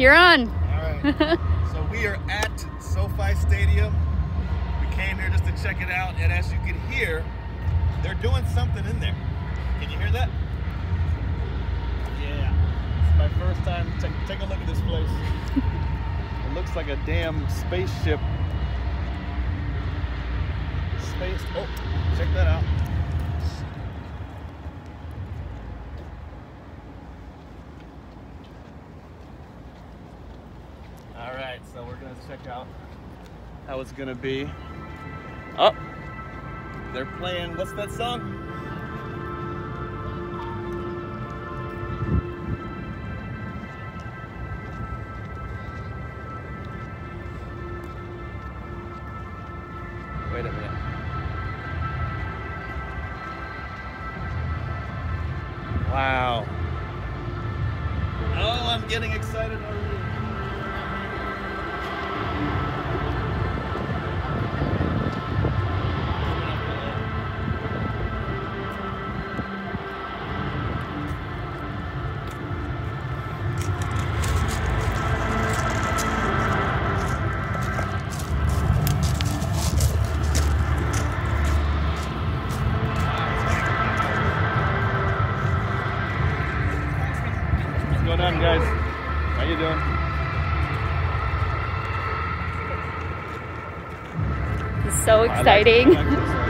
You're on. All right. so we are at SoFi Stadium. We came here just to check it out, and as you can hear, they're doing something in there. Can you hear that? Yeah. It's my first time. Take, take a look at this place. it looks like a damn spaceship. Space. Oh, check that out. All right, so we're gonna check out how it's gonna be. Oh, they're playing. What's that song? Guys? How you doing? It's so exciting.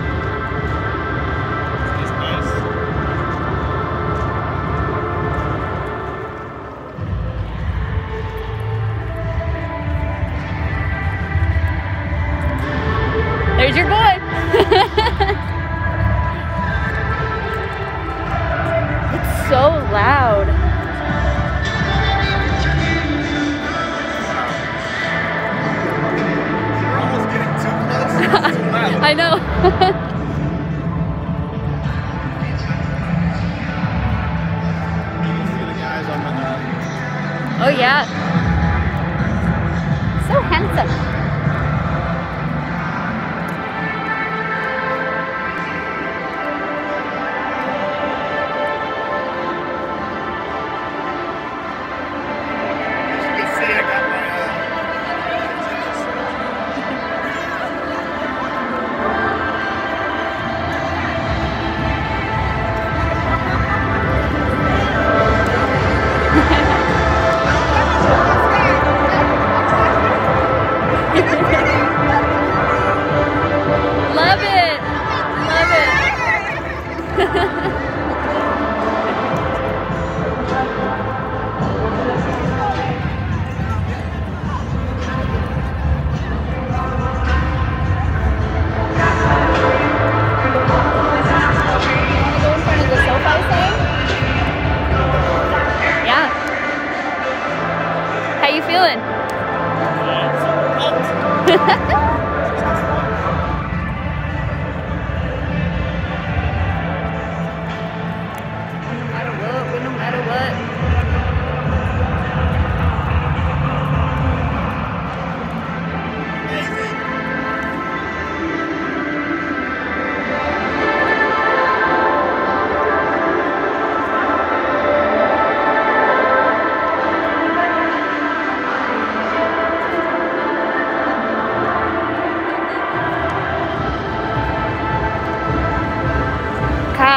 So handsome.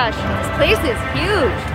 Gosh, this place is huge.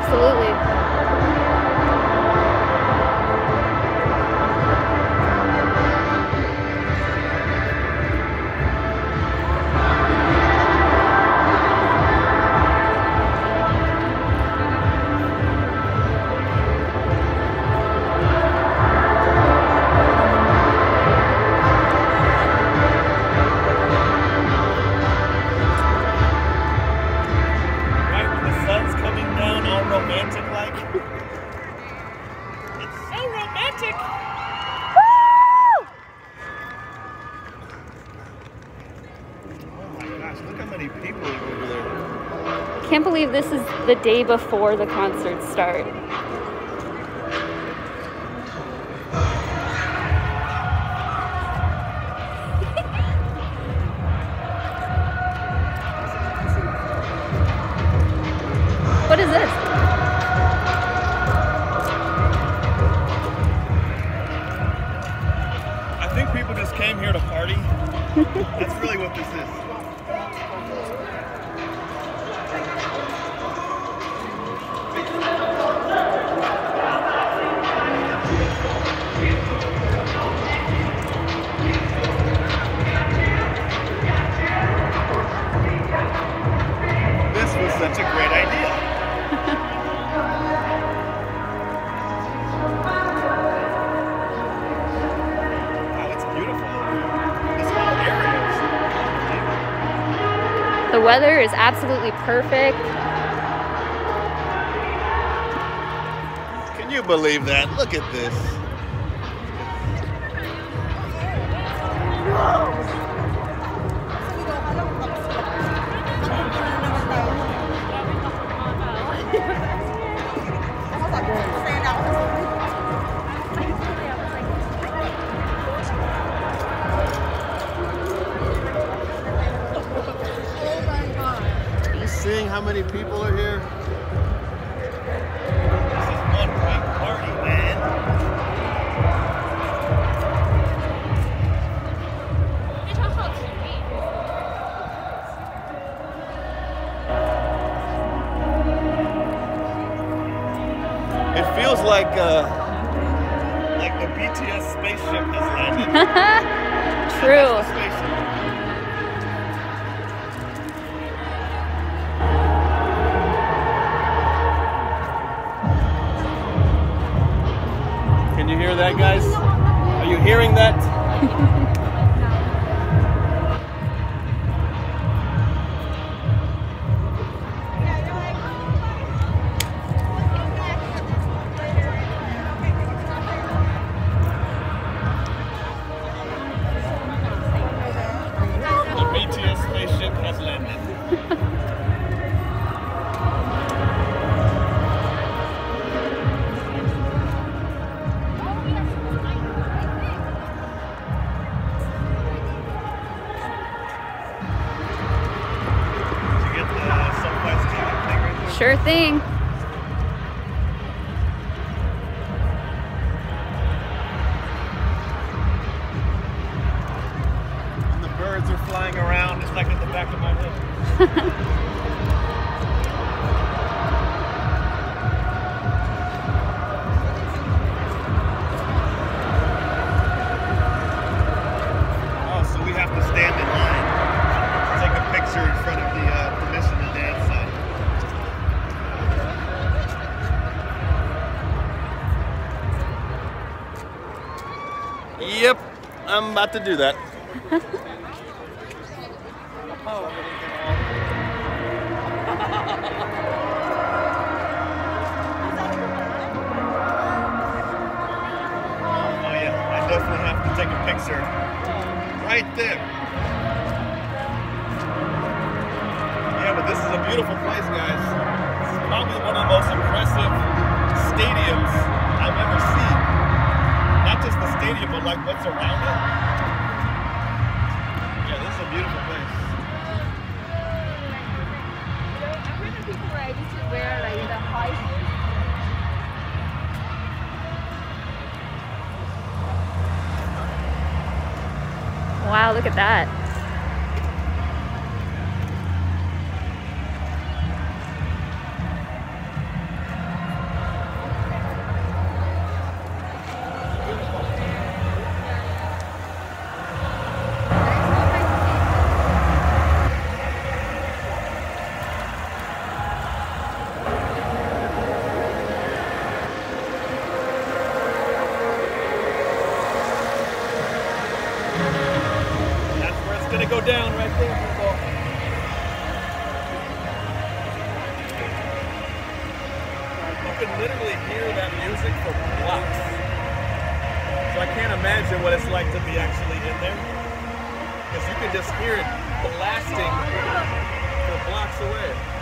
Absolutely. Romantic like. It's so romantic. Oh my gosh, look how many people are over there. Can't believe this is the day before the concert start. Is absolutely perfect. Can you believe that? Look at this. Are how many people are here? This is one big party, man. It feels like uh, like the BTS spaceship has landed. True. Thing. And the birds are flying around just like at the back of my Yep, I'm about to do that. Oh yeah, I definitely have to take a picture right there. Yeah, but this is a beautiful place, guys. Is probably one of the most impressive stadiums I've ever seen. Not just the stadium, but like what's around it. Yeah, this is a beautiful place. I've people to wear like the high Wow, look at that. Go down right there, people. can literally hear that music for blocks. So I can't imagine what it's like to be actually in there. Because you can just hear it blasting for blocks away.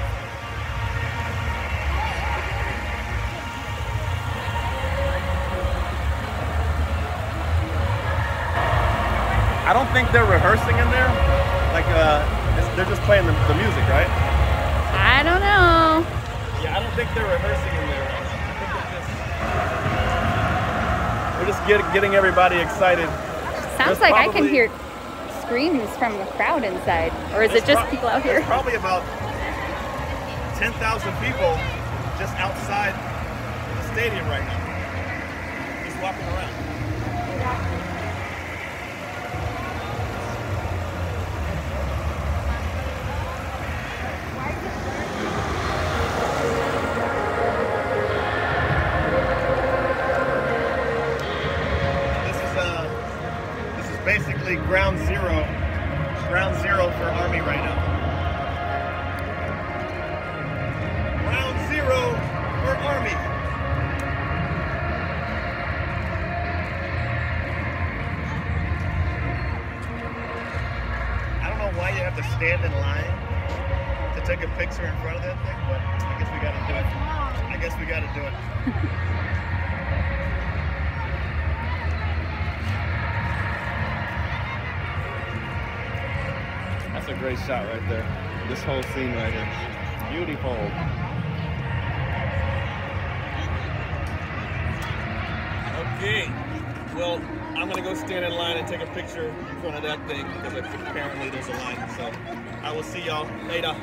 I don't think they're rehearsing in there. Like, uh, it's- they're just playing the, the music, right? I don't know. Yeah, I don't think they're rehearsing in there. I think they're just, they're just get, getting everybody excited. Sounds There's like I can hear screams from the crowd inside. Or is it just prob- people out here? Probably about 10,000 people just outside the stadium right now. Just walking around. This is uh, this is basically ground zero, ground zero for Army right now. Ground zero for Army. I don't know why you have to stand in line to take a picture in front of that thing, but I guess we got to do it. I guess we got to do it. That's a great shot right there. This whole scene right here. Beautiful. Okay. Well, I'm gonna go stand in line and take a picture in front of that thing because apparently there's a line. So I will see y'all later.